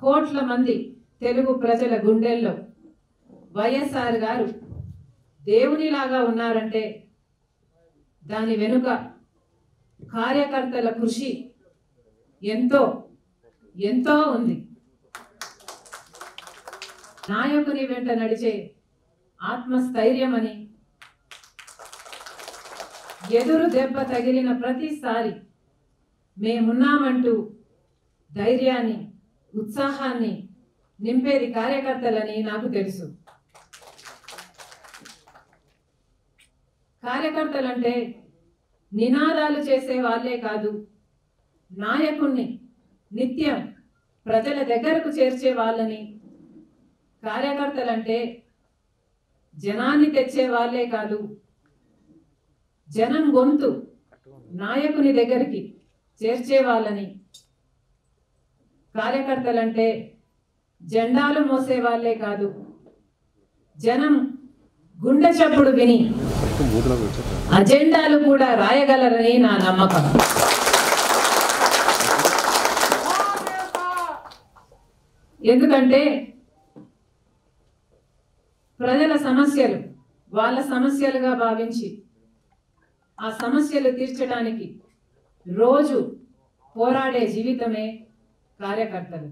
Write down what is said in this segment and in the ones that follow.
కోట్ల మంది తెలుగు ప్రజల గుండెల్లో వైఎస్ఆర్ గారు దేవునిలాగా ఉన్నారంటే దాని వెనుక కార్యకర్తల కృషి ఎంతో ఎంతో ఉంది. నాయకుని వెంట నడిచే ఆత్మస్థైర్యం అని ఎదురు దెబ్బ తగిలిన ప్రతిసారి మేమున్నామంటూ ధైర్యాన్ని ఉత్సాహాన్ని నింపేది కార్యకర్తలని నాకు తెలుసు. కార్యకర్తలంటే నినాదాలు చేసే వాళ్ళే కాదు నాయకుణ్ణి నిత్యం ప్రజల దగ్గరకు చేర్చే వాళ్ళని. కార్యకర్తలంటే జనాన్ని తెచ్చే వాళ్ళే కాదు జనం గొంతు నాయకుని దగ్గరికి చేర్చే వాళ్ళని. కార్యకర్తలంటే జెండాలు మోసే వాళ్ళే కాదు. జనం గుండె చప్పుడు విని అజెండాలు కూడా రాయగలరని నా నమ్మకం. ఎందుకంటే ప్రజల సమస్యలు వాళ్ళ సమస్యలుగా భావించి ఆ సమస్యలు తీర్చడానికి రోజు పోరాడే జీవితమే కార్యకర్తలు.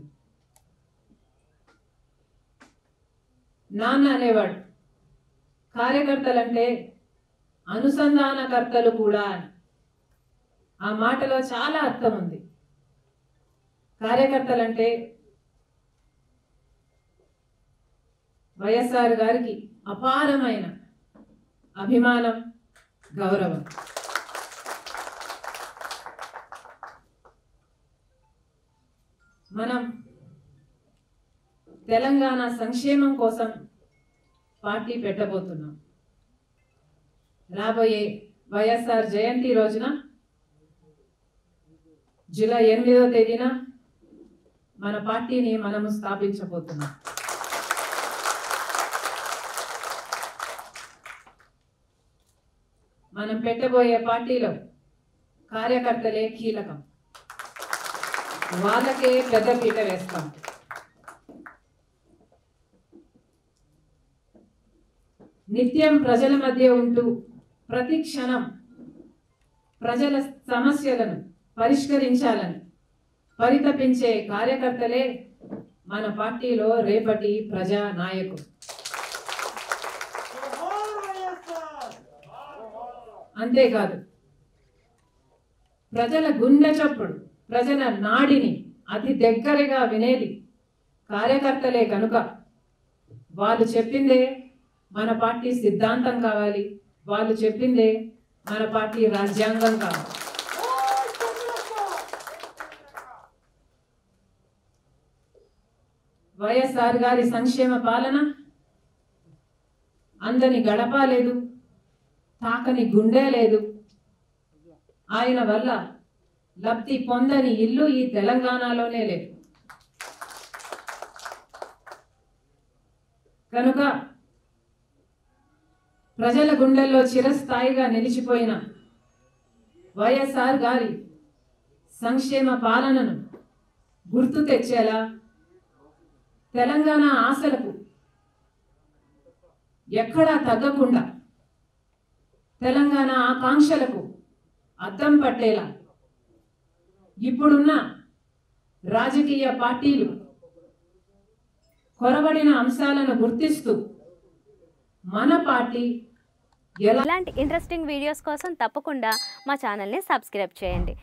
నాన్న అనేవాడు కార్యకర్తలంటే అనుసంధానకర్తలు కూడా ఆ మాటలో చాలా అర్థం ఉంది. కార్యకర్తలంటే వైఎస్ఆర్ గారికి అపారమైన అభిమానం గౌరవం. మనం తెలంగాణ సంక్షేమం కోసం పార్టీ పెట్టబోతున్నాం. రాబోయే వైఎస్ఆర్ జయంతి రోజున జూలై ఎనిమిదో తేదీన మన పార్టీని మనము స్థాపించబోతున్నాం. మనం పెట్టబోయే పార్టీలో కార్యకర్తలే కీలకం. వాళ్ళకే పెద్దపీట వేస్తాం. నిత్యం ప్రజల మధ్య ఉంటూ ప్రతి క్షణం ప్రజల సమస్యలను పరిష్కరించాలని పరితపించే కార్యకర్తలే మన పార్టీలో రేపటి ప్రజా నాయకులు. అంతేకాదు ప్రజల గుండె చప్పుడు ప్రజల నాడిని అతి దగ్గరగా వినేది కార్యకర్తలే కనుక. వాళ్ళు చెప్పిందే మన పార్టీ సిద్ధాంతం కావాలి. వాళ్ళు చెప్పిందే మన పార్టీ రాజ్యాంగం కావాలి. వైఎస్ఆర్ గారి సంక్షేమ పాలన అందని గడప లేదు తాకని గుండె లేదు. ఆయన వల్ల లబ్ధి పొందని ఇల్లు ఈ తెలంగాణలోనే లేదు. కనుక ప్రజల గుండెల్లో చిరస్థాయిగా నిలిచిపోయిన వైఎస్ఆర్ గారి సంక్షేమ పాలనను గుర్తు తెచ్చేలా తెలంగాణ ఆశలకు ఎక్కడా తగ్గకుండా తెలంగాణ ఆకాంక్షలకు అద్దం పట్టేలా ఇప్పుడున్న రాజకీయ పార్టీలు కొరబడిన అంశాలను గుర్తిస్తూ మన పార్టీ ఎలాంటి ఇలాంటి ఇంట్రెస్టింగ్ వీడియోస్ కోసం తప్పకుండా మా ఛానల్ని సబ్స్క్రైబ్ చేయండి.